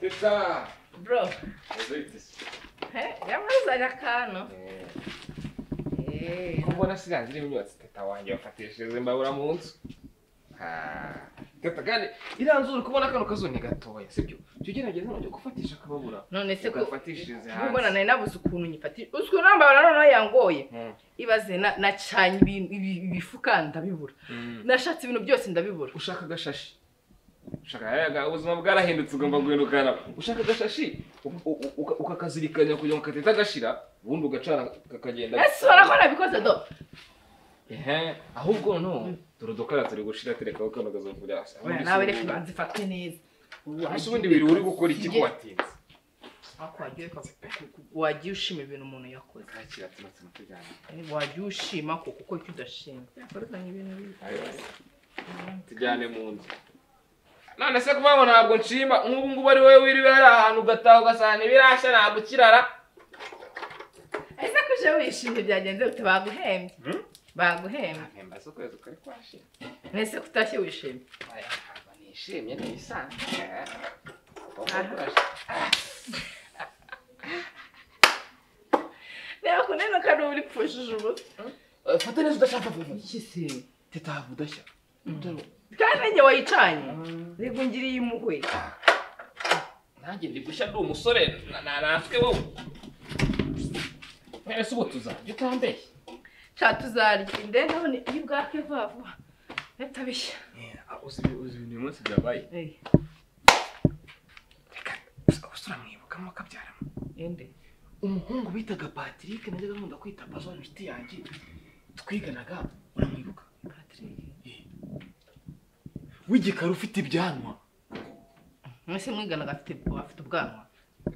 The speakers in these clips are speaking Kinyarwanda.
teta bro. Yamuzanye akantu ko mbona siranze irimo imyotsi teta wanjye wafatishije imbabura mu nzu Ah, teta kandi iriya nzu uri kubona kano kazu ni gatoya sibyo jya ugerageza nongera gufatisha akababura none se ko ubona nari nabuze ukuntu nyifatira uzwi nambara noneho yangoye ibaze na- nacanye ibifuka ndabibura nashatse ibintu byose ndabibura ushaka agashashi ushaka ayaga ubuzima bwarahindutse ugomba guhindukana ushaka agashashi ukakazirikanya kugira ngo katita gashira ubundi ugacana kakagenda. Ese ubona ko nabikoze do? Ehe ahubwo no dore udukara turi gushira terekaho kano gazovurira oya nawe reka ibanza ifate neza. Ese ubundi biri uri gukora iki ko watinze wagiye ushima ibintu umuntu yakoze. Eh, wagiye ushima ko kuko icyo udashima tujyane mu nzu. None se kuvuga ngo ntabwo nshima. Nk'ubu ngubu ari wowe wiriwe hari ahantu ugataha ugasanga ibirashya ntabwo ukirara ese ko uje wishimye byagenze bite baguhembye. Hmm? baguhembye. Mpemba se ukwezi kari kwashira nese ko utashye wishimye. Nishimye ni ibisanzwe reba ko nene kari uri pfushije umutwe. Fata neza udashaka vuba iki se teta udashya. Kandi wayicanye rego ngiriye impuhwe nanjye ndi gushya ndi umusore na- na- natwe wowe mwese ubu tuzajya utambeshye sha tuzarya inde none iyo bwake vuba vuba. Leta bishya uzi uzi ibintu uyu munsi byabaye? Reka gusa uramwibukamo akabyaramo inde umuhungu bitaga patrick najyaga nkunda kwita pazo inshuti yanjye. Twiganaga uramwibuka? Patrick. W'igikara ufite ibyanwa. Mwese mwiganaga afite afite ubwanwa.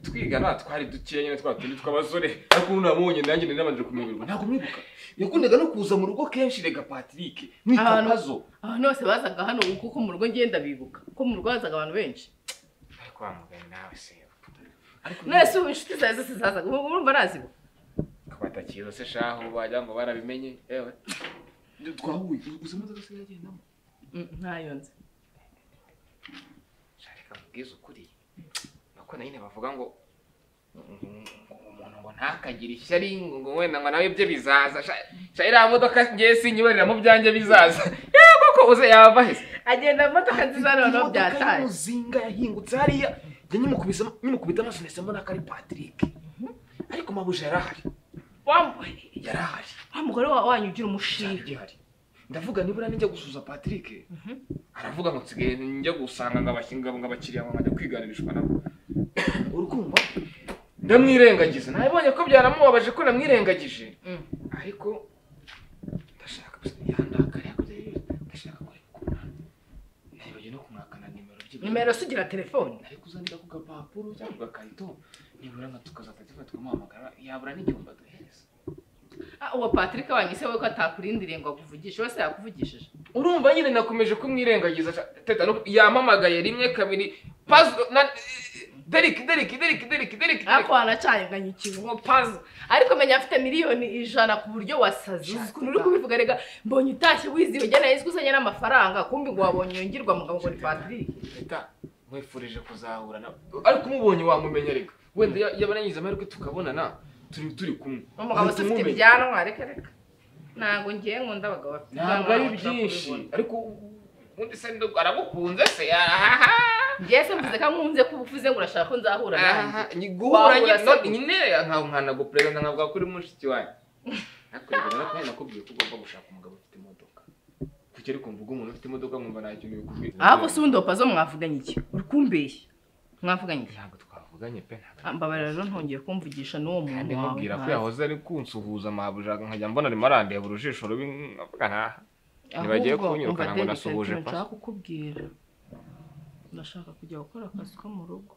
Twigana twari dukeya nyine twa tundi tw'abasore ariko ubu namubonye nanjye nari nabanje kumwibirwa ntabwo mwibuka. Yakundaga no kuza mu rugo kenshi rega patrick mwita pazo abantu bose bazaga hano kuko mu rugo ngenda bibuka. Kuko mu rugo hazaga abantu benshi. Ariko wamugani nawe se. Ariko none se ubu inshuti zawe zose zazaga. Ubu urumva nazibo batakiza se shahu wagira ngo barabimenye. Yewe twahuye. Gusa imodoka se yagendamo Mm, mubwize ukuri. Nuko na nyine bavuga ngo umuntu ngo ntakagire ishyari ngo wenda ngo nawe ibye bizaza. Iriya modoka ngiye sinyibarira mu byanjye bizaza. Yewe koko uze yava hese agenda mu modoka nziza noneho byataye. y'umuzinga yahingutse hariya. Njya nyimukubita amaso nahise mbona ko ari patrick. Ariko mabuja yari ahari Wa- yari ahari wa mugore wa- wanyu ugira gihari. Ndavuga nibura nijya gusuza patrick. Aravuga ngo nsigaye njya gusanga ngo abakiriya nkajya kwiganirishwa nabo. Urukumva ndamwirengagiza. Nabonye ko byaramubabaje ko namwirengagije. Mm. ariko ndashaka gusa yandakariye ndashaka ukuntu nayoboye no kumwakana nimero bye. Nimero se ugira telefone? Ari kuzanira ku gapapuro cyangwa ku gakarito nibura nka tukazajya tuba twamuhamagara. Yabura n'igihumbi uwo patrick wanyu se we ko atakurindiriye ngo akuvugishe wese yakuvugishije? Urumva nyine nakomeje kumwirengagiza teta yampamagaye rimwe kabiri pazo na deriki deriki deriki deriki deriki ariko wanacanye nganya ikibuno pazo ariko menya afite miliyoni ijana ku buryo wasaze. Ukuntu uri kubivuga rega mbonye utashye wiziwe jya nahise uzanye n'amafaranga kumbi ngo wabonye yongirwa mugabo ngo ni patrick. Teta nkwifurije kuzahura nawe ariko umubonye wamumenya reka. Wenda ya- yaba nanyize amahirwe tukabonana. Turi kumwe. Umugabo se ufite ibyanwa reka reka. Ntabwo ngiye nkunda abagabo bafite ntabwo ari byinshi. Ariko ubundi se aragukunze se ahaha ngiye se mvuze ko nkunze ko uvuze ngo urashaka ko nzahura aha ni guhura nyine. Nkaho nkanagupereza nkavuga ko uri mushiki wanjye. Nakubwiye ko ugomba gushaka umugabo ufite imodoka. Kuki ariko mvuga umuntu ufite imodoka nkumva nta kintu bikubwira ahubwo se ubundi wapazo mwavuganye iki? Uri kumbeshya. Mwavuganye iki? Ntabwo twavuganye pe Ah, mbabarira rero ntongeye kumvugisha n'uwo muntu wawe nkubwira ko yahoze ari kunsuhuza mabujaga nkajya mbona arimo arandeba urujisho rubi nkavuga ntaha Ntibagiye kunyirukana ngo nasuhuje pasi. nshaka kukubwira. Ndashaka kujya gukora akazi ko mu rugo.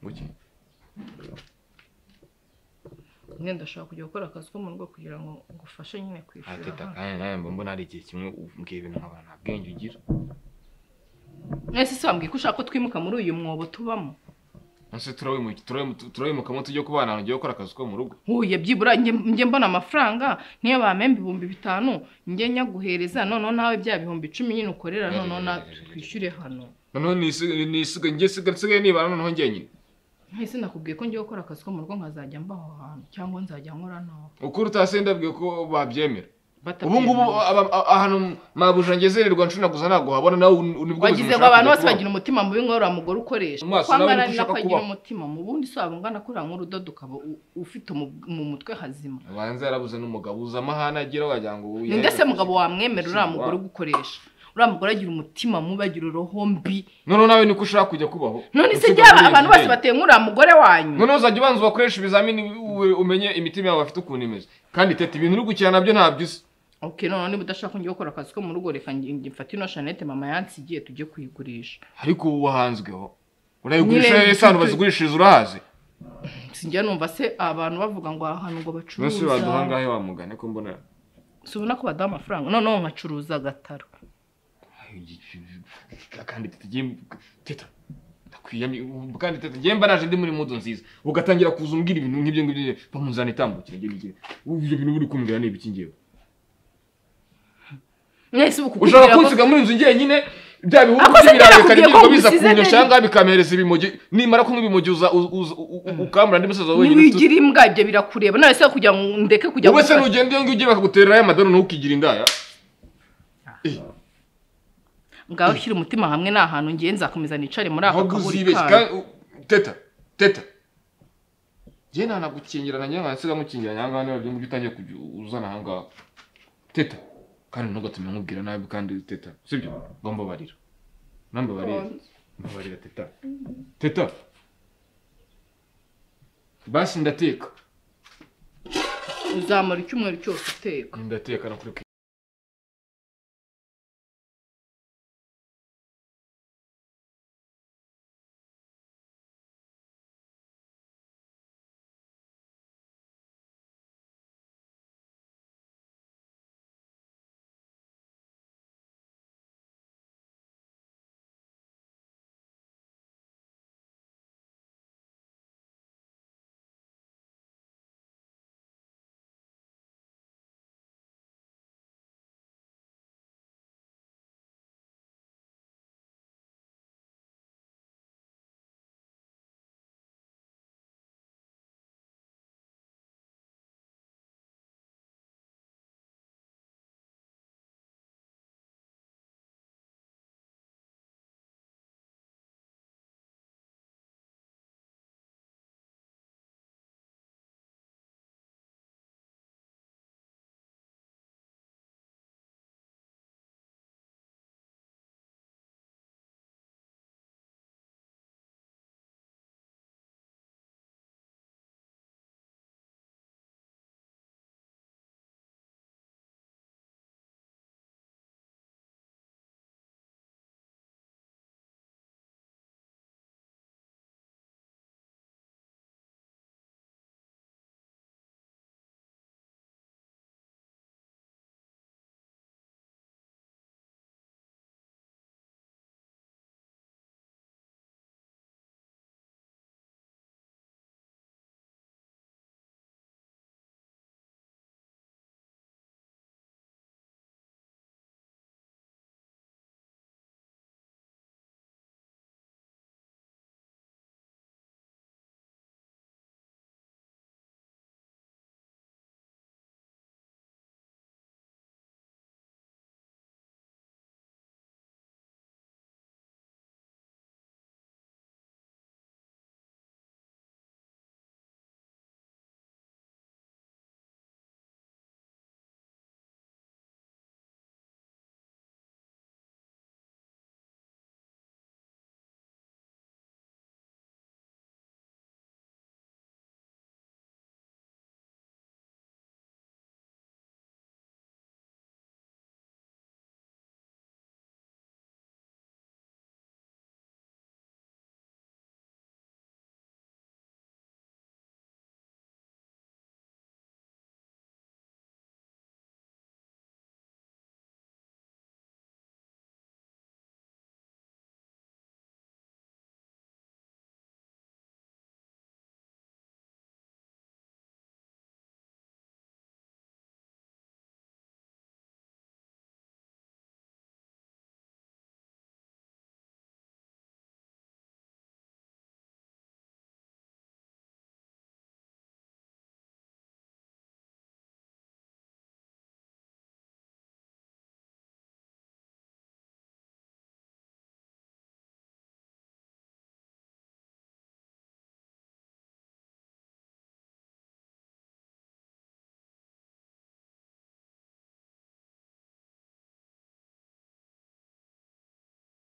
Nguki? Nyine ndashaka kujya gukora akazi ko mu rugo kugira ngo ngufashe nyine kwishyura hano. kandi nawe mba mbona hari igihe kimwe umbwira ibintu nkabona nta bwenge ugira. Mwese se wambwiye ko ushaka ko twimuka muri uyu mwobo tubamo? Ese turawimuka tujye kubana ugiye gukora akazi ko mu rugo. Huye byibura njye mbona amafaranga niyo bamemba ibihumbi bitanu njye nyaguhereza noneho nawe bya bihumbi icumi nyine ukorera noneho twishyure hano. Noneho nsigaye nibana noneho njyenyine ntese nakubwiye ko ngiye gukora akazi ko mu rugo nkazajya mba aho hantu cyangwa nzajya nkora naho. Ukuri utase ndabwiye ko babyemera. Ubu ngubu ahantu mabuja ngezererwa nshunaguza ntabwo habona nawe ni bwo wagize ngo abantu bose bagira umutima mubi nk'uriya mugore ukoresha. Mu maso uko nawe angana ni nako agira umutima mu bundi si waba ungana kuriya nk'urudodo ukaba ufite mu mutwe hazima. Kubaho. abanza yarabuze n'umugabo uzi amahane agira wagira ngo ni ndetse mugabo wamwemera uriya mugore ugukoresha? Uriya mugore agira umutima mubi agira uroho mbi. Noneho nawe niko ushaka kujya kubaho. None se muri abantu bose bateye nk'uriya mugore wanyu? Noneho uzajya ubanza ubakoresha ibizamini umenye imitima yabo bafite ukuntu imeze. Kandi tete ibintu uri gukina na byo ntabyo uzi. Ok none niba udashaka njye gukora akazi ko mu rugo reka mfate ino shanete mama yansigiye tujye kuyigurisha ariko ubu wahanzweho urayigurisha ahantu mfite- bazigurishiriza urahazi sinjya numva se abantu bavuga ngo aha hantu ngo bose baduha bacuruza ngahe wamugane ko mbona si ubona ko baduha amafaranga noneho nkacuruza agataro kandi teta kandi teta ngiye mba naje ndi muri mudu nziza ugatangira kuza umbwira ibintu nk'ibyo ngibyo bamuzana itambukira ibyo bintu uri kumbwira ni ibiki ngewe mwese ubu ushaka kunsiga muri inzu njyenyine bya bihugu Ako by'ibirayi ko biza kunyosha ngaha bikamereza ibimogi nimara kunywa ibimogi uza uza- uza- u- u- ukamura andi wawe wenyine niwigira imbwa ibyo birakureba. None se kugira ngo ndeke kujya wowe se nugenda iyo ngiyo ugiye bakagutererayo amadorari ntukigira indaya. Eh, ngaho ushyira umutima hamwe ni ahantu ngiye nzakomeza nicare muri aka ahubwo kaburi u- teta teta. Njye ntanagukingirana njye nkansiga mukingiranya ahangaha niba byo ngibyo utangiye kujya uzana ahangaha teta. Kandi ntugatume nkubwira nabi kandi teta sibyo? Ngo mbabarira nambabarira mbabarira teta. Teta. Basi ndateka. Uzamara icyumweru cyose uteka. Ndateka no kuri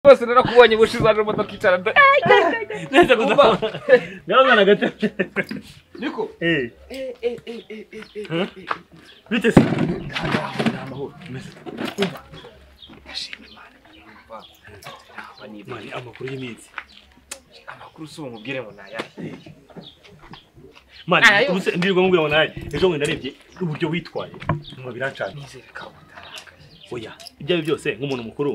rwose narakubonye ubushize waje mu modoka icara nda- neza gusa Umva. ngaho mwana gato. Niko? Eh. Eh, eh, eh, eh, eh, eh, Huh? eh, eh. bite se. Ni amahoro umva ndashima imana umva ntabwo mani nibwira amakuru y'iminsi amakuru si umubwire ngo ni ayahe? Mani Ayo. ubuse ndirirwa mubwira ngo nawe ejo bundi narebye uburyo witwaye. Numva birancana nizere ko utarakaye oya ibyo ari byo byose nk'umuntu mukuru.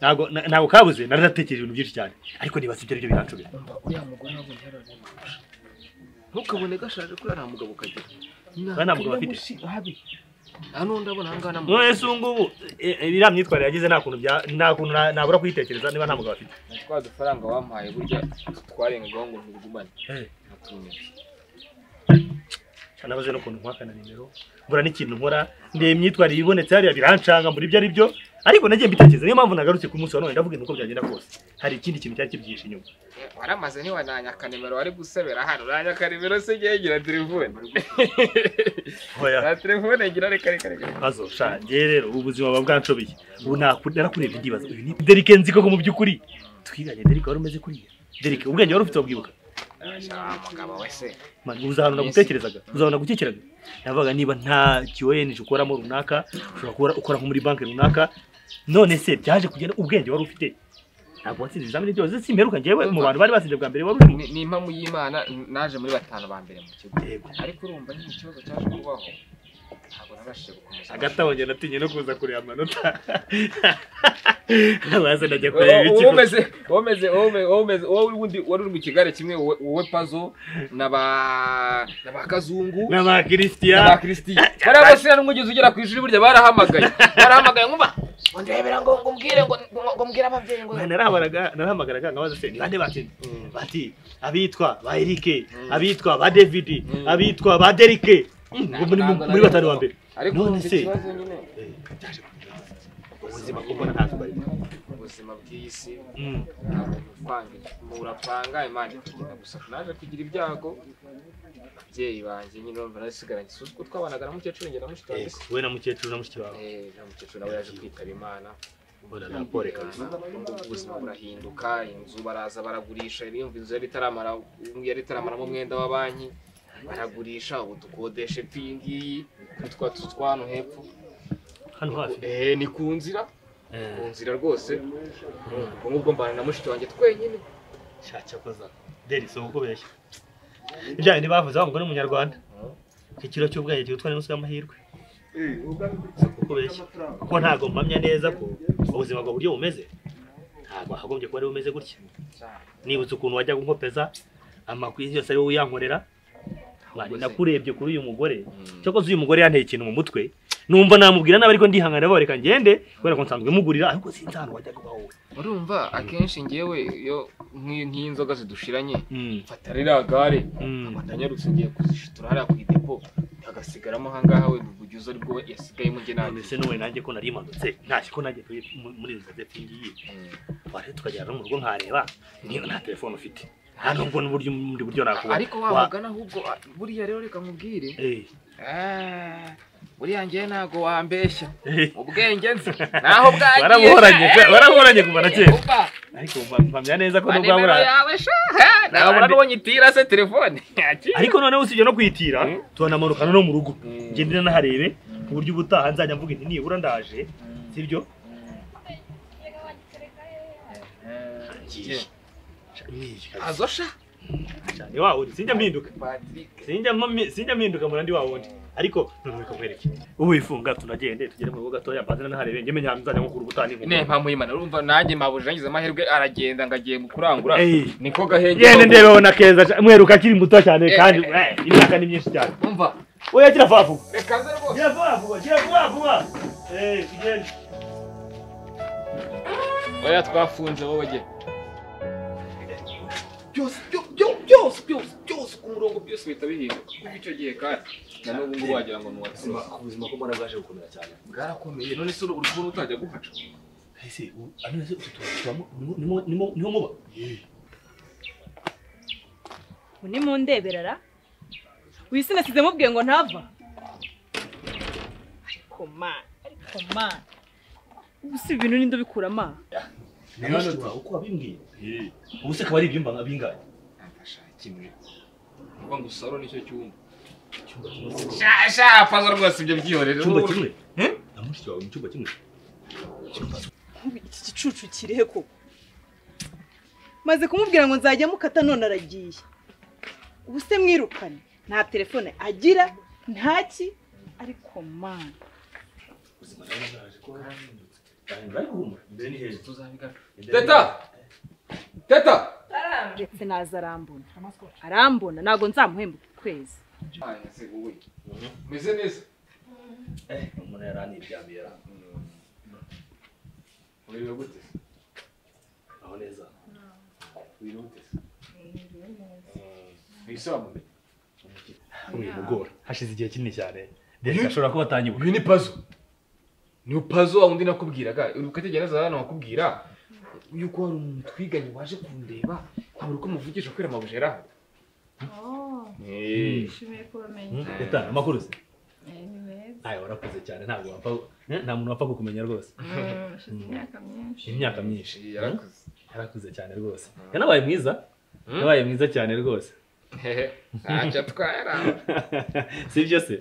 Ntabwo na- ntabwo kabuze nari natekereje ibintu byinshi cyane. Ariko nibaza ibyo ari byo birancubira umva uriya mugore yararengusha ntukabone gashaje kuriya nta mugabo kagira Ba nta mugabo afite? nta n'undi abona aha ngaha nta none se ubu ngubu. Eh, eh, iriya myitwarire yagize nta kuntu bya nta kuntu na- nabura kuyitekereza niba nta mugabo afite. Twa dufaranga wampaye burya twarengagaho ngo ntugumane natunyuze nabaze no kuntu nkwakana nimero. Mbura n'ikintu nkora. Ndeba imyitwarire ibonetse hariya birancanga. Mbura ibyo ari byo ariko nagiye mbitekereza niyo mpamvu nagarutse ku munsi wa none ndavuga ngo uko byagenda kose. Hari ikindi kintu cyari kibyihishe inyuma. Waramaze ntiwananyaka nimero wari gusebera hano. Uranyaka nimero se ngiye gira telefone. Nta telefone ngira reka reka reka mazo sha njye rero ubu buzima buba bwanshobeye ubu narakurebye ndibaza uyu ni derike nzi koko mu by'ukuri. Twiganye derike wari umeze kuriya derike ubwenge wari ufite wabwibuka? Ah, mugabo we se. Mani uza ahantu nagutekerezaga uza ahantu nagukekeraga navuga niba nta kiyoyenije ukoramo runaka ushobora kuba ukora nko muri banki runaka none se byaje kugenda ubwenge wari ufite ntabwo watsinze ibizamini byose simperuka njyewe mu bantu bari batsinze bwa mbere wari urimo Ni- impamvu y'imana naje muri batanu ba mbere mu kigo ariko urumva nyine ikibazo cyaje kubaho ntabwo nabashije gukomeza hagati aho njye natinye no kuza kureba amanota maze najya kureba ikigo umeze wowe umeze wowe ubundi wari uri mu kigare kimwe wowe pazo na ba na ba kazungu na ba n'abakirisitiya christian bariya bose n'umugezi ugera ku ishuri burya barahamagaye barahamagaye nkuba ndebera ngo mbwire ngo mbwire ababyeyi ngo narahamagaraga narahamagaraga nkabaza se ni bande Mm. bati abitwa ba erike abitwa ba david. Abitwa ba derike muri batanu wa mbere none se ubuzima kuko ntazi bari ubuzima bw'iyi si Mm. mupanga murapanga imana gusa naje kugira ibyago ababyeyi banjye nyine urumva nasigaranye ko twabanaga na mukecuru njye na mushiki Yego, we na mukecuru na mushiki wawe. Eh, na mukecuru nawe yaje kwitaba imana. Ubuzima burahinduka inzu baraza baragurisha yumva inzu yari itaramara yari itaramaramo umwenda wa banki baragurisha ubu dukodesha iyi ngiyi kuri twa tuzu twa hano hepfo. Hano hafi. Eh, ni ku nzira. Eh, ku nzira rwose. Ubwo ngubwo mbana na mushiki wanjye twenyine. Shaka koza. Deri si ukubeshya ibya bindi bavuze bavuga n'umunyarwanda ikiro cy'ubwenge cyitwa n'umunsi w'amahirwe. Kuko ntabwo mpamya neza ko ubuzima bwawe uburyo bumeze ntabwo hagombye kuba ari bumeze gutya. Nibutse ukuntu wajyaga unkopeza amakuru yose ari wowe uyankorera nakurebye kuri uyu mugore. Cyakoze uyu mugore yanteye ikintu mu mutwe numva namubwira nabi ariko ndihangana reka ngende. Kubera ko nsanzwe mugurira ariko sinzi ahantu wajyaga uba wowe urumva akenshi ngewe iyo nk'iyi nzoga zidushiranye Mm, mfata ririya gare mm. ndanyarutse ngiye kuzishitura hariya ku idepo hagasigaramo ahangaha wenda ubugize ari bwo yasigayemo njye nanjye. Se n'uwe nanjye ko nari imanutse ntashye ko nanjye muri izo zefu ngiyi. Waretse tukagera no mu rugo nkareba niyo nta telefone ufite. Nta nubwo n'uburyo ubundi buryo nakuba ariko wamugana ahubwo ah, buriya rero reka nkubwire. Eh, Ah, buriya ngewe ntabwo wambeshya. Ubwenge nzi. Naho bwagiye. Warabuhoranye warabuhoranye kuva na kera. Ariko mpa- mpamya neza ko nubwo wabura yawe sha. Ha, nabura Nabandi- n'uwo nyitira se telefone. Ariko noneho usibye no kwitira Mm. tunamanukana no mu rugo. Mm. ngende naharebe ku buryo ubutaha nzajya mvuga nti nibura ndaje. Sibyo? Azo sha. Ni wa wundi? Sinjya mpinduka. Sinjya mpinduka murandi wa wundi. Ariko noneho reka nkwereke ubu wifunga tunagende tugere mu rugo gatoya mbanze naharebe njye menya nzajya nko kugura ubutaha ne n'inkoko mpamvu y'imana urumva nanjye mabuje nagize amahirwe aragenda ngo agiye mu kurangura. Niko gahenge yende ndebeho na keza mweruka akiri muto cyane Eh, kandi eh, eh, imyaka ni myinshi cyane. Umva. Oya gira vuba vuba. Reka nze rwose. Gira vuba vuba gira vuba vuba. Eh tugende oya twafunze wowe byose byo- byo- byose byose byose ku murongo byose bihita bihinduka kuko icyo gihe kandi na n'ubu ngubu wagira ngo ni uwatsinze ubuzima ko mbona bwaje gukomera cyane bwarakomeye none se uri kubona utajya guhaca ese ubu amene se utu tuntu tubamo nimo muba ni mu ndeberara wisi nasize mubwiye ngo ntava ariko man ariko man ubu si ibintu ninde ubikura ma ni mushiki wawe uko wabimbwiye ubu se akaba ari ibyumba nka bingahe kimwe kuvuga ngo saro ni cyo cyumba sha pazo rwose ibyo byihorere icyumba kimwe na mushiki wawe mu cyumba kimwe iki gicucu kirihe koko maze kumubwira ngo nzajya mukata none aragiye ubu se mwirukane nta telefone agira ntaki ariko mana ubuzima rero bwaje ko harahindutse kandi bari guhumura imbere ni heza tuzabigaruka teta teta ndetse naza arambona. Arambona. Ntabwo nzamuhemba uku kwezi. Aya se wowe? Meze neza. Eh umuntu yaraniryamiye ara urebe gute? Aho neza? Wirebe gute ibisobanuro ubigora hashize igihe kinini cyane. Derek ashobora kuba atanyibuka uyu ni pazo ni pazo wa undi nakubwiraga. Tegereza hano wakubwira. Yuko hari umuntu twiganye waje kundeba nkabura uko muvugisha kubera amabuye yarahari Eh. nishimiye ko bamenye Leta amakuru se? Eh, ni meza. Ayo warakoze cyane ntabwo wapfa eh, nta muntu wapfa kukumenya rwose. Imyaka myinshi. Yarakuze. Yarakuze cyane rwose. Yanabaye mwiza? Yabaye mwiza cyane rwose. Ntacyo atwara si byo se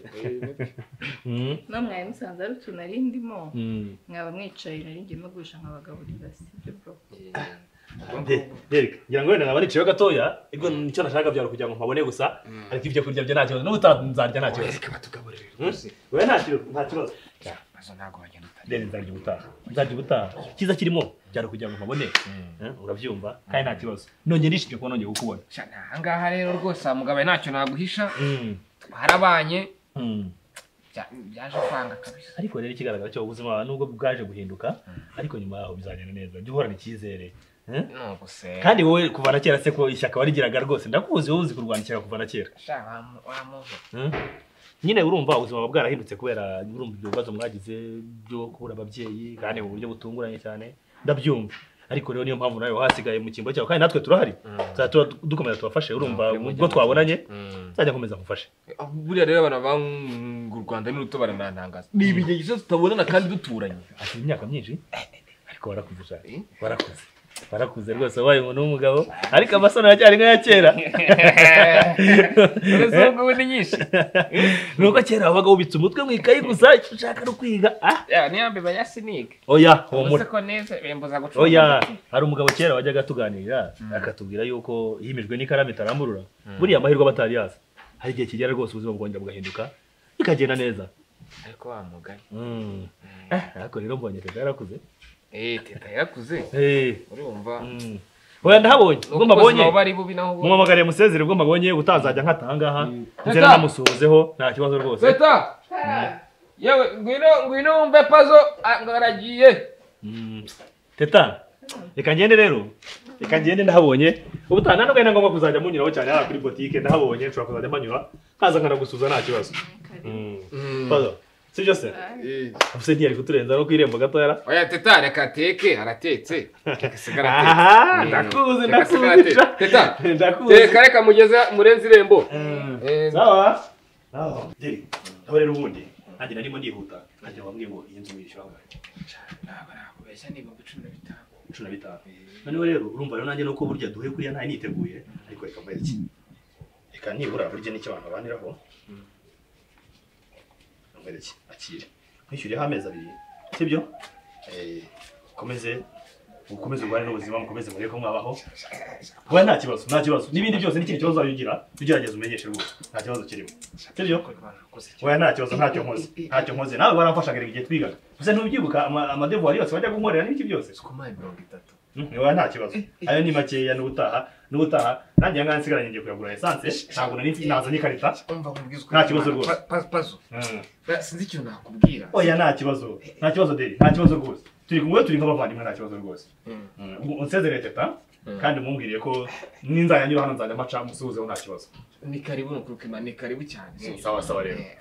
Mm, no mwari musanze ari utuntu nari ndimo mm. mwaba mwicaye nari ngiye mugurisha nkabagaburira si byo bro ngira ngo wenda naba niciyeho gatoya ubwo ni cyo nashaka byaro kugira ngo mpabone gusa ariko ibyo kurya byo nta kibazo n'ubutaha nzarya nta kibazo reka batugaburire rwose we nta kibazo nta kibazo ntabwo wagenda utari Derek nzarya ubutaha nzarya ubutaha icyiza kirimo byaro kugira ngo mpabone Eh, urabyumva? Kandi nta kibazo nongeye nishimiye kuba nongeye kukubona. Sha, ahangaha rero rwose wa mugabo ntacyo naguhisha. Mm, twarabanye. Bya- byaje kwanga kabisa. Ariko rero ikigaragara cyo ubuzima nubwo bwaje guhinduka ariko nyuma yaho bizagenda neza. Jya uhorana icyizere Eh? kandi wowe kuva na kera se ko ishyaka warigiraga rwose. Ndakuzi wowe uzi kurwanya ishyaka kuva na kera. Eh? nyine urumva ubuzima bwarahindutse kubera urumva ibyo bibazo mwagize byo kubura ababyeyi kandi mu buryo butunguranye cyane ndabyumva. Ariko rero niyo mpamvu nawe wahasigaye mu cyimbo cyawe kandi natwe turahari. Tuzajya tuba dukomeza tubafashe urumva Mm, ubwo twabonanye Mm. nzajya nkomeza mufashe buriya rero abantu banga u rwanda ni ruto baranantangaza ni ibigejeje tutabonana kandi duturanye. Hashize imyaka myinshi ariko warakuze cyane Eh? Warakuze rwose wabaye umuntu w'umugabo. Ariko amasano aracyari nk'aya kera. Ubu ni nyinshi. Nuko kera wabaga wubitse umutwe mu ikayi gusa icyo ushaka no kwiga ah. Ya niyo mbeba ya sinike oya humura oya hari umugabo kera wajyaga tuganirira akatubwira yuko yimijwe n'ikaramu itaramburura. Buriya amahirwe aba atari yaza hari igihe kigera rwose ubuzima bwongera bugahinduka bikagenda neza. Ariko wa mugani. Mm. Eh, ariko rero mbonye teta yarakuze eh teta yarakuze Eh, urumva mm. oya ndahabonye. Ubwo mbabonye ubu mumamagariye musezere ubwo mbabonye utanzajya nkata ahangaha nze Teta! namusuhuzeho nta kibazo rwose. Teta! Yewe ngwino ngwino wumve pazo ah, aragiye Mm. teta reka ngende rero. Reka ngende ndahabonye. Ubutaha nta nubwo ari ngombwa kuzajya munyuraho cyane. Haba kuri botike ndahabonye nshobora kuzajya mpanyura nkaza nkanagusuza nta kibazo. Mm. Pazo, si byo se Eh. ubuse ntiyari kuturenza no ku irembo gatoya oya teta reka ateke aratetse ndakuzi ndakuzi teta teka reka mugeze murenze irembo. Eh, sawa aho rero ubundi nanjye narimo ndihuta nkagira bambwiye ngo iyi nzu wishyura angahe ntabwo nakubeshya ni ibihumbi cumi na bitanu cumi na bitanu noneho rero urumva rero nanjye nuko burya duhe kuriya ntayo niteguye ariko reka mbaye iki reka nibura burya n'icyo abantu babaniraho iki akire nkwishyuriyeho amezi abiri sibyo ukomeze ukomeze urwane n'ubuzima mukomeze murebe ko mwabaho. Wowe nta kibazo nta kibazo. N'ibindi byose n'ikindi kibazo jya ugerageza umenyeshe rwose. Nta kibazo kirimo. Sibyo oya nta kibazo ntacyo nkoze ntacyo nkoze. Nawe waramfashaga igihe twigaga. Gusa ntubyibuka ama- amadevuwari yose wajya kunkorera n'ibiki byose. Mirongo itatu. Oya nta kibazo ayo ni makeya n'ubutaha n'ubutaha nanjye ahangaha nsigaranye ngiye kuyagura esanse ntabwo nari mfite nazanye ikarita umva nkubwiza Nta kibazo rwose. Sinzi ikintu nakubwira oya nta kibazo nta kibazo deri nta kibazo rwose turi kumwe turi nk'abavandimwe nta kibazo rwose unsezerere teta kandi mumbwiriye ko ninzajya nyura hano nzajya maca musuhuzeho nta kibazo ni karibu ni ukuri ni karibu cyane. Sawa sawa rero. Eh,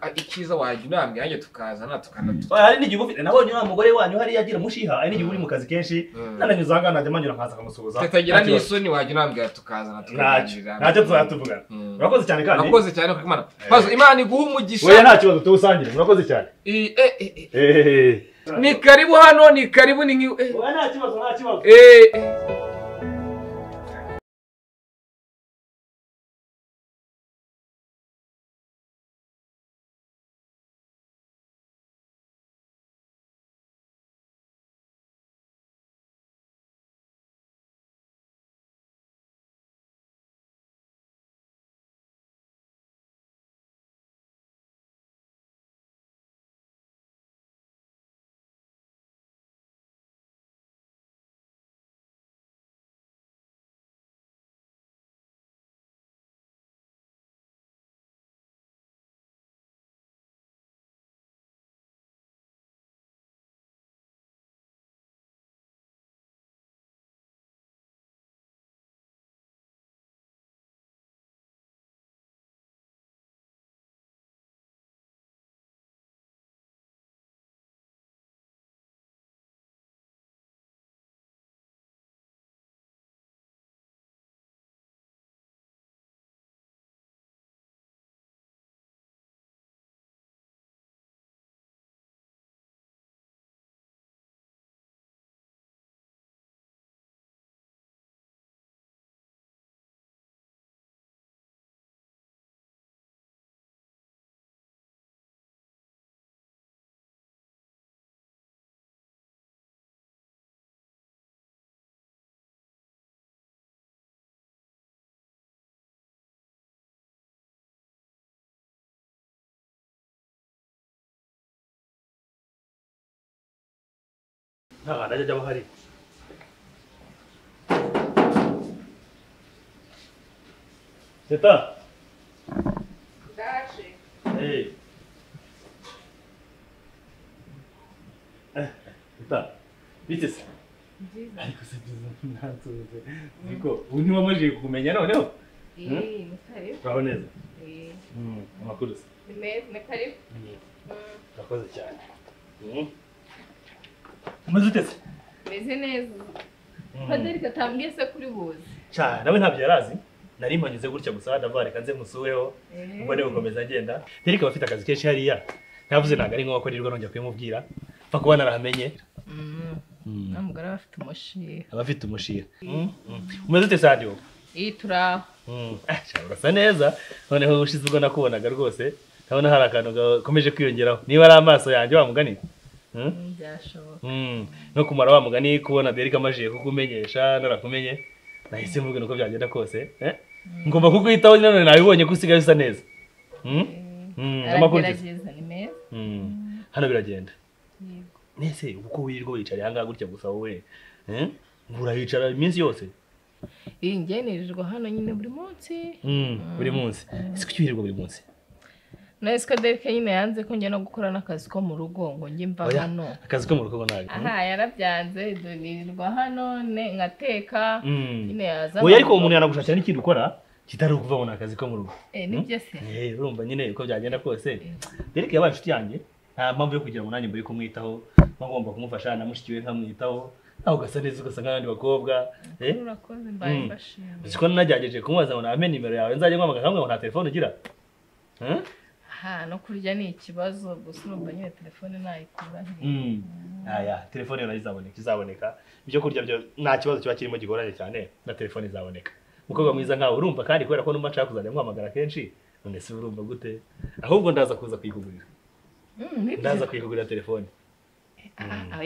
ariko icyiza wajya unambwira nanjye tukazana tukana Oya, hari n'igihe ufite? Nabonye wa mugore wanyu hariya agira umushiha. Hari n'igihe uri mu kazi kenshi. Mm. nananyuze ahangaha najya manyura nkaza akamusuhuza tutagira n'isoni wajya unambwira tukazana tukaganira ntacyo tuzajya tuvugana Mm. urakoze cyane kandi? Urakoze cyane kuko imana pazo imana iguha umugisha. Oya nta kibazo tuwusangire. Murakoze cyane. Eh, eh, eh. Ni karibu hano ni karibu ni nki eh, oya nta kibazo nta kibazo. Eh, nta hantu ajya ajya hari teta ndaje Eh. Eh, teta bite se nziza ariko se byiza ntansubize niko ubu ntiwamajije kumenya noneho Eh, ni karibu uraho neza Eh, amakuru se ni ni Mm, umeze ute se meze neza. Paderika atambwiye se kuri buze cyane nawe ntabyo yari azi? Nari mpanyuze gutya gusa ndavuga reka nze musuweho Eh, mbone gukomeza agenda Derek aba afite akazi kenshi hariya. Navuze ntabwo ari ngombwa ko nirirwa nongera kubimubwira mfa kuba narahamenye mm, nta mugore aba afite umushiha aba afite umushinga umeze ute sadi wowe iyi turaho Mm. Ah, sha, urasa neza. Noneho ushize ubwo nakubonaga rwose ndabona hari akantu gakomeje kwiyongeraho. Niba ari amaso yanjye wa mugani Mm? Mm, byashoboka. Mm. no kumara wa mugani kubona Derek amajije kukumenyesha narakumenye nahise mubwira uko byagenda kose eh? ngomba kukwitaho none nabibonye ko usigaye usa neza. Mm. hano biragenda. Nese uko wirirwa wicaye ahangaha gutya gusa wowe eh? urahicara iminsi yose. Iyi ngenerirwa hano nyine buri munsi. Buri munsi. Ese kuki wirirwa buri munsi? Ko derike nyine yanze ko no gukora n'akazi ko mu rugo ngo njye mva hano. akazi ko mu rugo nabi aha yarabyanze dunirirwa hano ne ngateka. Mm. nyine yaza oya ariko umuntu yanagushakira n'ikindi ukora kitari ni akazi ko mu rugo. Eh ni byo se. Eh, urumva nyine uko byagenda kose. Derek yabaye inshuti yanjye nta mpamvu yo kugira ngo nanjye mbure kumwitaho mba ngomba kumufasha na mushiki we nkamwitaho nawe ugasa neza ugasa nk'abandi bakobwa eh? urakoze mbaye Mm. mbashimira uzi ko nagerageje kumubaza ngo namenye nimero yawe? Nzajya nkwamagara nkamwe ngo nta telefone ugira. Aha no kurya ni ikibazo gusa urumva nyine telefone nayikura he Mm. aya telefone yo na yo izaboneka izaboneka. Ibyo kurya byo nta kibazo kiba kirimo kigoranye cyane na telefone izaboneka. Umukobwa mwiza nkawe urumva kandi kubera ko numva nshaka kuzajya nkwamagara kenshi none se urumva gute? Ahubwo ndaza kuza kuyikugurira Mm, ni byo. ndaza kuyikugurira telefone. Ah,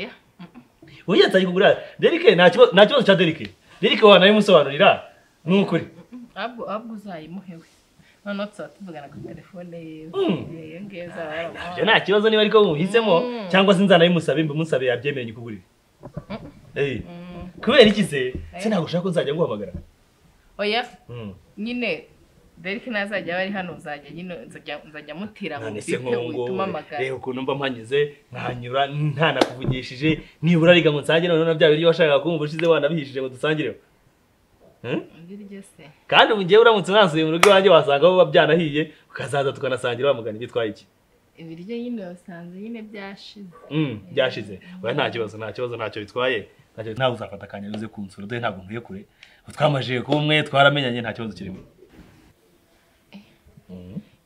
oya nzayikugurira Derek nta kibazo cya Derek Derek wanayimusobanurira ni ukuri. Ahubwo uzayimuhewe noneho tuzaba tuvugana ku telefone Mm. Eh, iyo ngiyo ibyo nta kibazo niba ariko muhisemo Mm. cyangwa se nzanayimusabe mbimusabe yabyemeye nyikugurire Eh, Mm. kubera iki se? Ntabwo ushaka ko nzajya nguhamagara. Oya Mm. nyine derek ntazajya aba ari hano uzajya nyine nzajya mutira ngo mfite nkongo wituma amagara. reba ukuntu mba mpanyuze nkanyura ntanakuvugishije nibura riga ngo nsangire noneho na bya biryo washakaga kumva ushize wanabihishije ngo dusangireho kandi ubu ngewe uramutse unansuye mu rugo iwanjye wasanga biba byanahiye ukazaza tukanasangira wamugana bitwaye iki? Ibiryo nyine wasanze nyine byashize. Mm, byashize. Oya nta kibazo nta kibazo ntacyo bitwaye. Nawe uzafata akanya uze kunsura dore ntabwo ntuye kure. Twamajije kuba umwe twaramenyanye nta kibazo kirimo.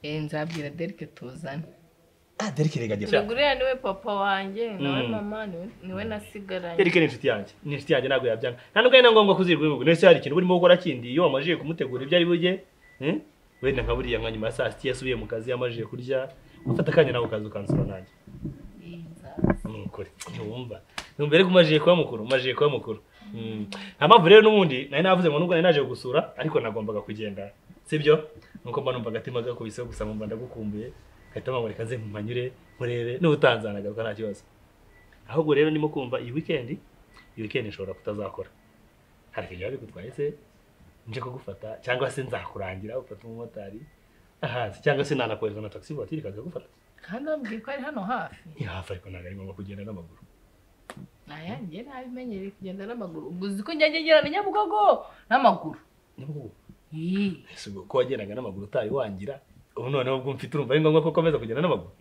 Eh nzabwira derek tuzane. Ah derike rega gishaka Uriya ni we papa wanjye nawe Mm. mama ni we ni we nasigaranye. Derike ni inshuti yanjye ni inshuti yanjye ntabwo yabyanga. Nta nubwo ari na ngombwa kuzirwa ibihugu nese hari ikintu urimo gukora kindi? Iyo wamajije kumutegura ibyo ari burye eh? wenda nka buriya nka nyuma ya saa sita iyo asubiye mu kazi yamajije kurya ufata akanya nawe ukaza ukansura nanjye. Iyi nzaza. ni ukuri. Ntiwumva. Numva rero ko umajije kuba mukuru umajije kuba mukuru. Nta mpamvu rero n'ubundi nari navuze ngo nubwo nari naje gusura ariko nagombaga kugenda. Sibyo? Nuko mba numva agatima gakubiseho gusa nkumva ndagukumbuye. Gahita mpamurika nze mpanyure murebe n'ubutanzanagaruka nta kibazo. Ahubwo rero ndimo kumva iyi weekend iyi weekend nshobora kutazakora. Hari biba bigutwaye se nje kugufata cyangwa se nzakurangira ufata umumotari ahazi cyangwa se nanakohereza na taxi voiture ikaza gufata kandi wambwiye ko ari hano hafi. Ni hafi ariko ntabwo ari ngombwa kugenda n'amaguru. Nayanjye nabimenyereye kugenda n'amaguru. Ubwo uzi ko njya ngera na nyabugogo? N'amaguru. Ii. ese ubwo ko wagendaga n'amaguru utari wangira ubu noneho ubwo mfite urumva ari ngombwa ko ukomeza kugenda n'amaguru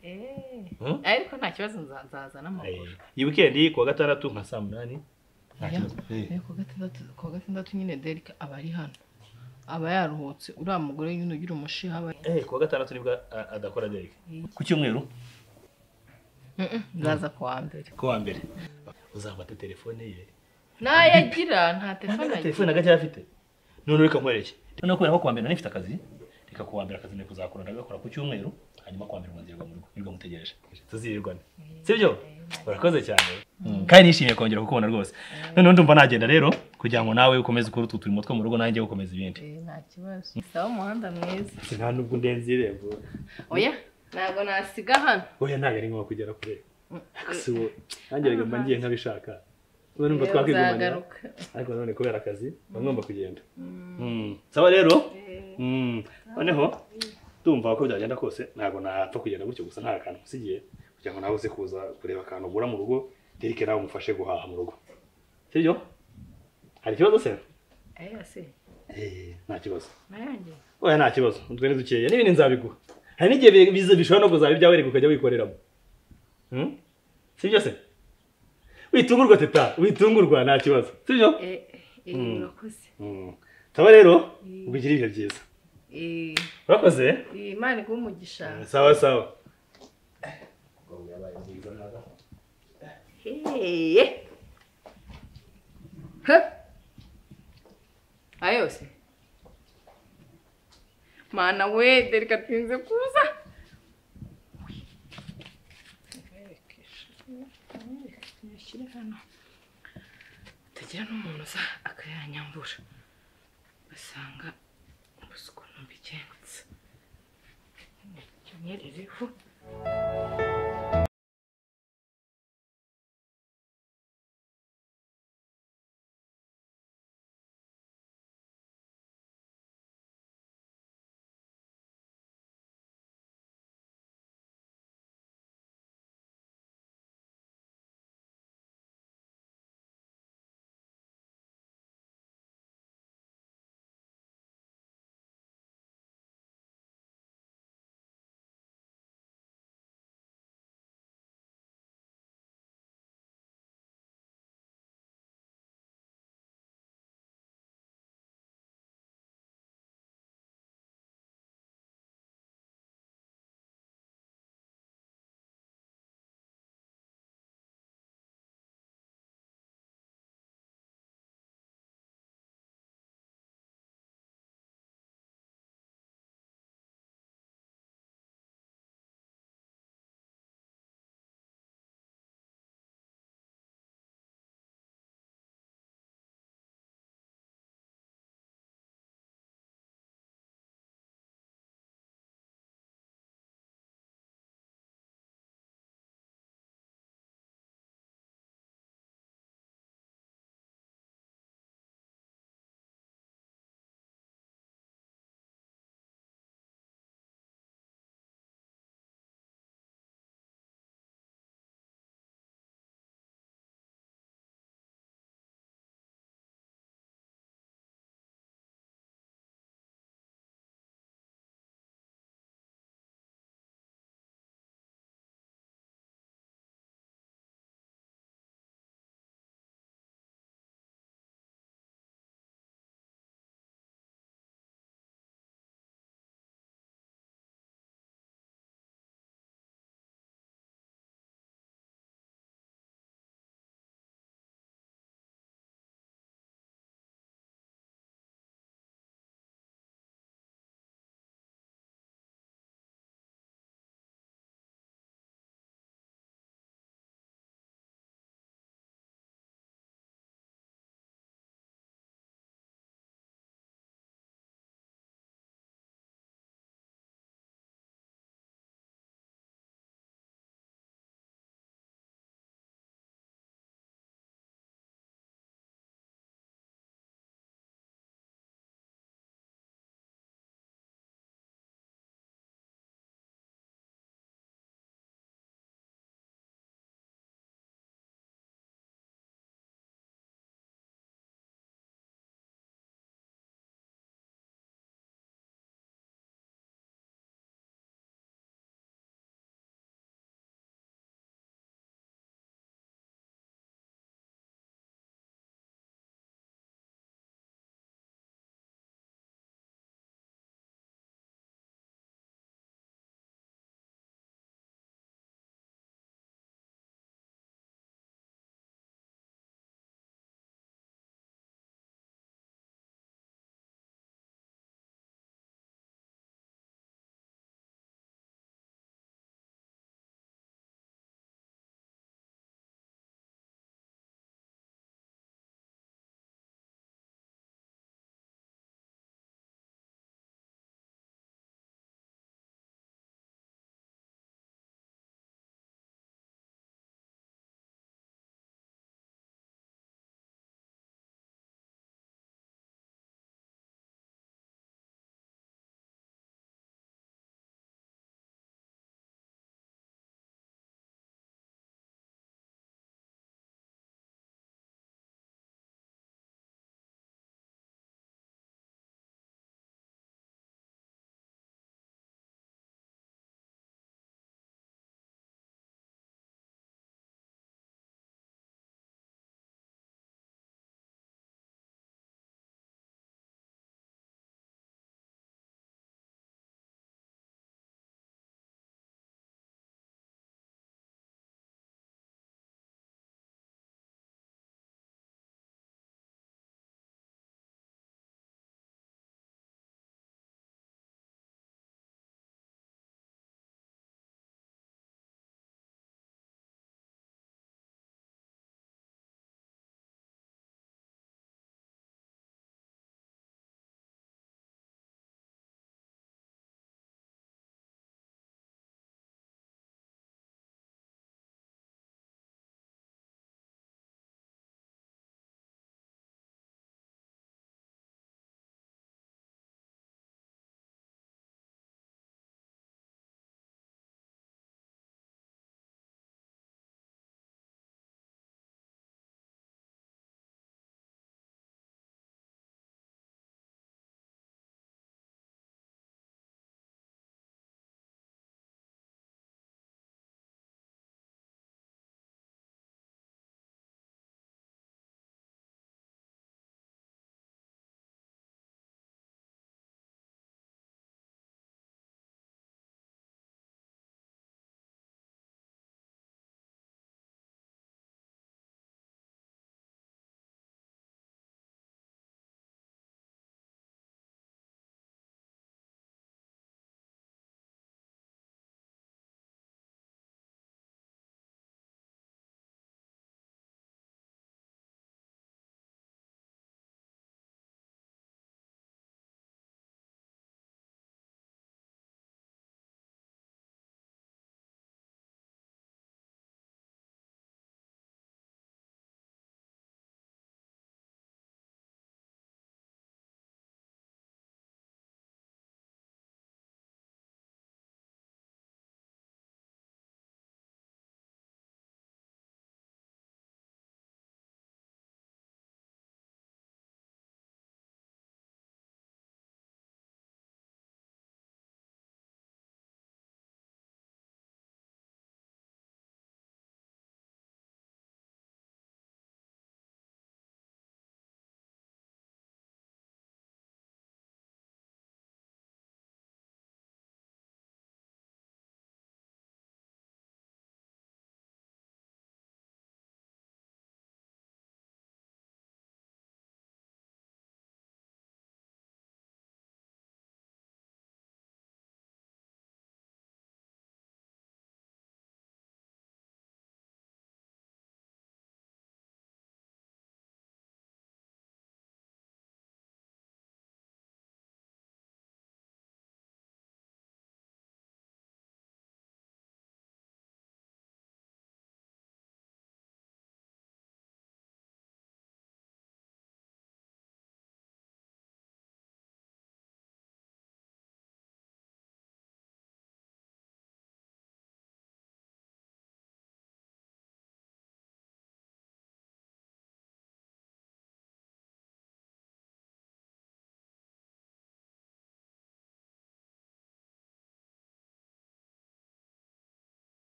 ariko nta kibazo nza- nzaza n'amaguru iyi weekend ku wa gatandatu nka saa munani nta kibazo. Eh, kuwa gatandatu nyine Derek aba ari hano aba yaruhutse uriya mugore nyine ugira umushiha aba Eh, ku wa gatandatu ni bwo adakora Derek. Ku cyumweru nzaza kuwa mbere ku wa mbere uzafata telefone ye nayagira nta telefone nta agira telefone na gake afite none reka nkwereke noneho kubera ko ku wa mbere nari mfite akazi reka ku wa mbere akazi kuzakora ndagakora ku cyumweru hanyuma ku wa mbere nkongerwa mu rugo. Nibwo mutegereje. Tuzirirwane sibyo? Urakoze cyane. Kandi nishimiye kongera kukubona rwose. Noneho ndumva nagenda rero kugira ngo nawe ukomeze ukore utu turimo two mu rugo nanjye gukomeza ibindi. Eh, nta kibazo. Sawa umuhanda mwiza. Nta nubwo ndenze irembo oya ntabwo nasiga hano. Oya ntabwo ari ngombwa kugera kure. Si wowe. Nanjye reka mba ngiye nkabishaka. Ubu numva Eh, uzagaruka. ariko nanone kubera akazi mba ngomba kugenda Mm. sawa rero Mm. noneho ndumva uko byagenda kose ntabwo napfa kugenda gutyo gusa nta kantu usigiye kugira ngo nawe uze kuza kureba akantu ugura mu rugo Derek nawe umufashe guhaha mu rugo sibyo hari ikibazo se Eh, nta kibazo oya nta kibazo utwe ni dukeya n'ibindi nzabiguha hari n'igihe bishobora no kuzaba ibyawe reka ukajya wikoreramo Hmm? sibyo se witungurwa teta witungurwa nta kibazo sibyo urakoze taba rero ubigire ibihe byiza urakoze imana iguhe umugisha sawa sawa. Ayose. Mana we, Derek atinze kuza. Nyashyire hano. Tagira n'umuntu uza akayanyambura. Basanga gusa ukuntu mbigenza.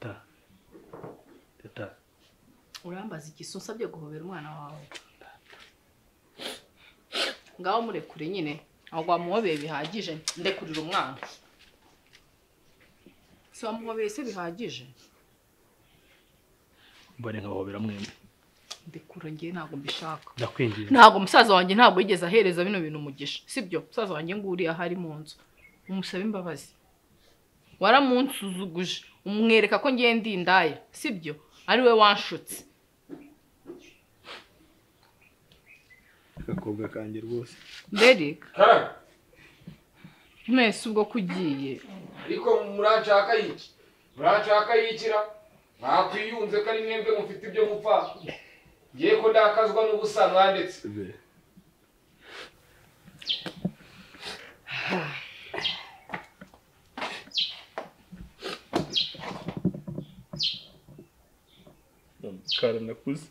Teta. Teta. Urambaza igisu usabye guhobera umwana wawe. Ngaho murekure nyine ntabwo wamuhobeye bihagije ndekurira umwana. Si wamuhobeye se bihagije? Mbone nkabahobera mwembi ndekura ngewe ntabwo mbishaka. Ndakwinginze ntabwo musaza wanjye ntabwo yigeze ahereza bino bintu umugisha. Sibyo? Musaza wanjye nguriya ahari mu nzu. Umusabe imbabazi. Waramunsuzuguje. Umwereka ko ngiye ndi indaya sibyo? Ari we wanshutse. Agakobwa kanjye rwose. Derek karame mwese ubwo kugiye. Ariko muranshaka y'iki? Muranshaka yikira? Mwakwiyunze ko ari mwebwe mufite ibyo mupfa ngiye ko ndakazwa n'ubusa mwanditse. Karanakuze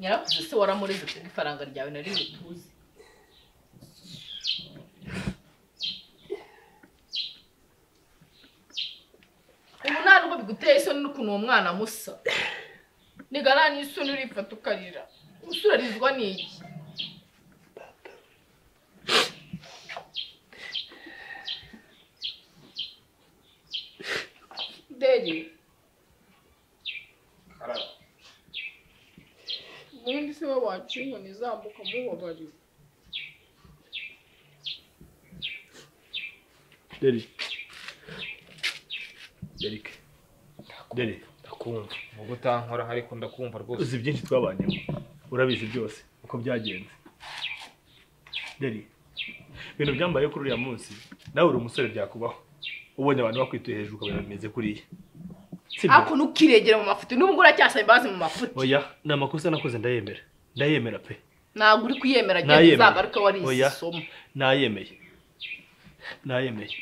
nyarakuze se waramureze kuko ifaranga ryawe nari rituzi ubu nta nubwo biguteye isoni n'ukuntu uwo mwana musa nigana n'isoni urifata ukarira. Gusa urarizwa n'iki deri ubundi se we waciye inkoni zambuka mubabarira deri derike deri ndakumva. Uvuga utankora ariko ndakumva rwose. Uzi byinshi twabanyemo. Urabizi byose uko byagenze. Deri ibintu byambaye kuri uriya munsi nawe uri umusore byakubaho. Ubonye abantu bakwituye hejuru ukabona bimeze kuriya. Ariko ntukiregere mu mafuti. Ngubu uracyasaba imbabazi mu mafuti. Oya ni amakosa nakoze ndayemera. Ndayemera pe. Ntabwo uri kuyemera agenda Nayemeye. uzagaruke warize Oya. isomo. nayemeye. Nayemeye.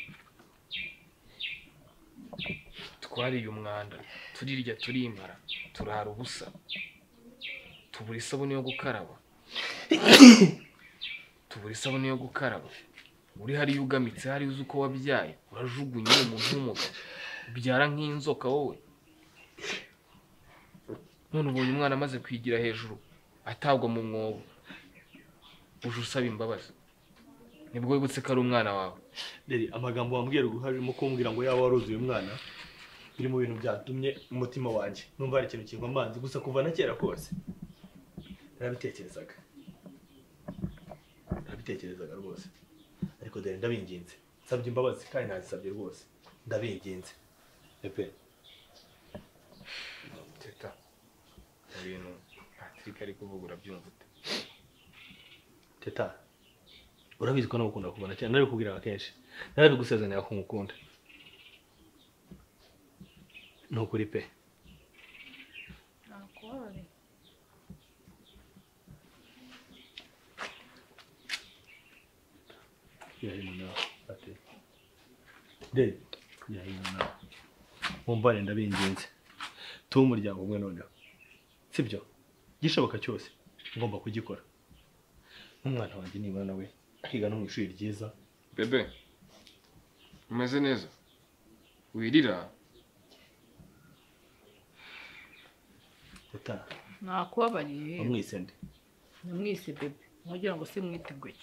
Twariye umwanda. Turirya turimara turara ubusa. Tubura isabune yo gukaraba. Tubura isabune yo gukaraba. Uri hariya ugamitse hariya uzi uko wabyaye. Urajugunye uri umuntu w'umugabo. Ubyara nk'inzoka wowe. None ubonye umwana amaze kwigira hejuru atabwa mu mwobo. Uje usaba imbabazi. Nibwo wibutse ko ari umwana wawe. Deri amagambo wambwira harimo kumbwira ngo yaba waruzuye umwana biri mu bintu byatumye umutima wanjye. Numva hari ikintu kingwa amazi gusa kuva na kera kose narabitekerezaga. Narabitekerezaga rwose. Ariko dore ndabinginze. Nsabye imbabazi kandi nazisabye rwose. Ndabinginze. Epe teta ibintu patrick ari kuvuga urabyumva ute? Teta urabizi ko nagukunda kuva na kera narabikubwiraga kenshi narabigusezanira ko ngukunda ni ukuri pe. De yahino nawe mumbare ndabinginze tuba umuryango umwe noneho. Sibyo gishoboka cyose ngomba kugikora. N'umwana wanjye nibona nawe akiga no mu ishuri ryiza. Bebe umeze neza. Wirira. Teta nakubabariye. Wamwise nde? Mwise bebe. Nkugira ngo se mwiteguye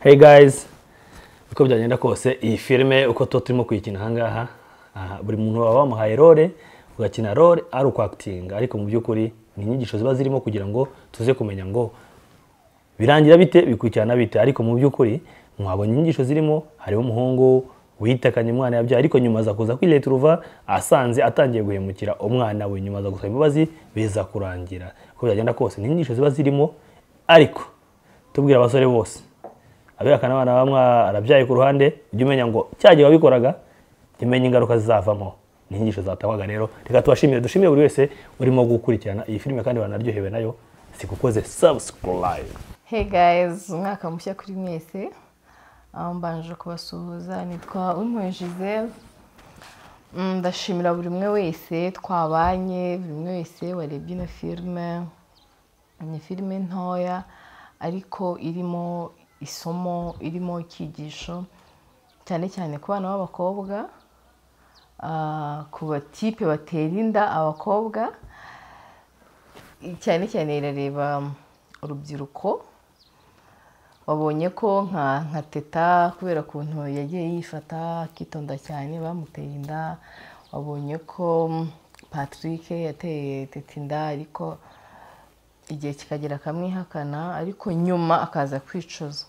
Hey guys, uko byagenda kose iyi filime uko tuba turimo kuyikina ahangaha aha, buri muntu baba bamuhaye role ugakina role ari uko acting. Ariko mu by'ukuri ni inyigisho ziba zirimo kugira ngo tuze kumenya ngo birangira bite bikurikirana bite. Ariko mu by'ukuri mwabonye inyigisho zirimo hariho umuhungu witakanye umwana yabyaye ariko nyuma aza kuza kwireta uruva asanze atangiye guhemukira umwana we. Nyuma aza gusaba imbabazi biza kurangira. Uko byagenda kose ni inyigisho ziba zirimo ariko tubwira abasore bose. Abihakana abana bamwe arabyaye ku ruhande ujye umenya ngo cya gihe wabikoraga jya umenya ingaruka zizavamo. Inyigisho zatangwaga rero reka tubashimire dushimire buri wese urimo gukurikirana iyi filime kandi banaryohewe na yo sikukoze subscribe Hey guys, umwaka mushya kuri mwese. Mbanje kubasuhuza nitwa Uwimpuhwe Giselle. Mm, Ndashimira buri umwe wese twabanye, buri umwe wese warebye ino filime. Ni filime ntoya ariko irimo isomo, irimo icyigisho cyane cyane ku bana b'abakobwa. Ku batipe batera inda abakobwa cyane cyane irareba urubyiruko wabonye ko nka teta kubera ukuntu yagiye yifata akitonda cyane bamuteye inda wabonye ko patrick yateye teta inda ariko igihe kikagera akamwihakana ariko nyuma akaza kwicuza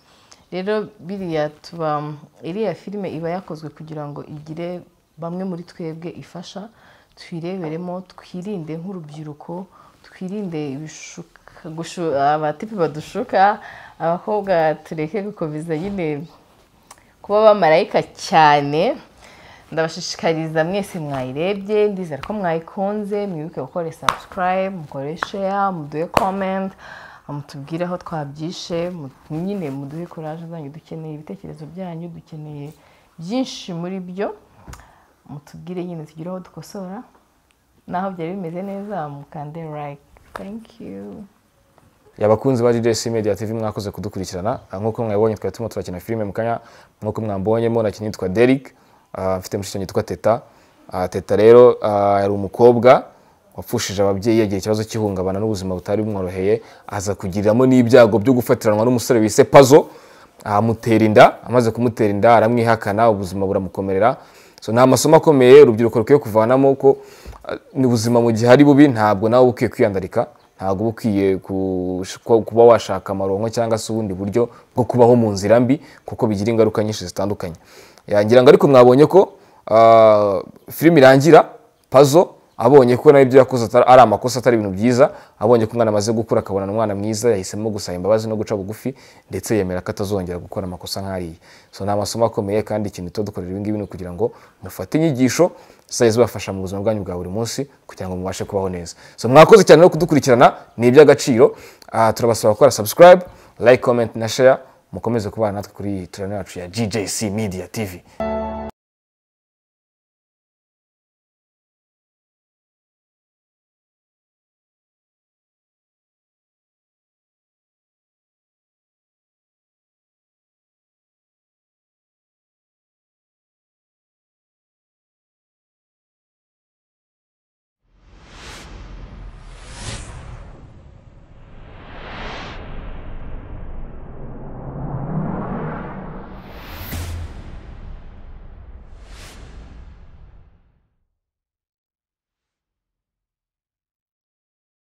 rero biriya tuba iriya filime iba yakozwe kugira ngo igire bamwe muri twebwe ifasha twireberemo twirinde nk'urubyiruko twirinde abatipe badushuka abakobwa tureke gukomeza nyine kuba abamarayika cyane. Ndabashishikariza mwese mwayirebye ndizera ko mwayikunze mwibuke gukora subscribe mukore share muduhe comment mutubwire aho twabyishe nyine muduhe courage zanyu dukeneye ibitekerezo byanyu dukeneye byinshi muri byo. Mutubwire nyine tugire aho dukosora naho byari bimeze neza mukande like you. Abakunzi ba DJC Media TV mwakoze kudukurikirana Ah, nk'uko mwabonye twari turimo turakina filime mu kanya nk'uko mwambonyemo nakinnyi yitwa Derek Ah, mfite mushiki yitwa Teta. Ah, Teta rero yari umukobwa wapfushije ababyeyi yagira ikibazo cy'ihungabana n'ubuzima butari bumworoheye aza kugiriramo n'ibyago byo gufatiranwa n'umusore wise Pazo amutera inda amaze kumutera inda aramwihakana ubuzima buramukomerera. So ni amasomo akomeye urubyiruko rukwiye kuvanamo ko ah, ni ubuzima mu gihe ari bubi ntabwo nawe uba ukwiye kwiyandarika ntabwo uba ukwiye kuba washaka amaronko cyangwa se ubundi buryo bwo kubaho mu nzira mbi kuko bigira ingaruka nyinshi zitandukanye. Yangira ngo ariko mwabonye ko ah, filime irangira pazo abonye ko nawe ibyo yakoze ari amakosa atari ibintu byiza abonye ko umwana amaze gukura akabona umwana mwiza yahisemo gusaba imbabazi no guca bugufi ndetse yemera ko atazongera gukora amakosa nk'ariya so ni amasomo akomeye kandi ikintu tuba dukorera ibi ngibi ni ukugira ngo mufate inyigisho zizajya zibafasha mu buzima bwanyu bwa buri munsi kugira ngo mubashe kubaho neza. So mwakoze cyane no kudukurikirana ni iby'agaciro. Ah, turabasaba gukora subscribe like comment na share mukomeze kubana natwe kuri channel yacu ya GJC Media TV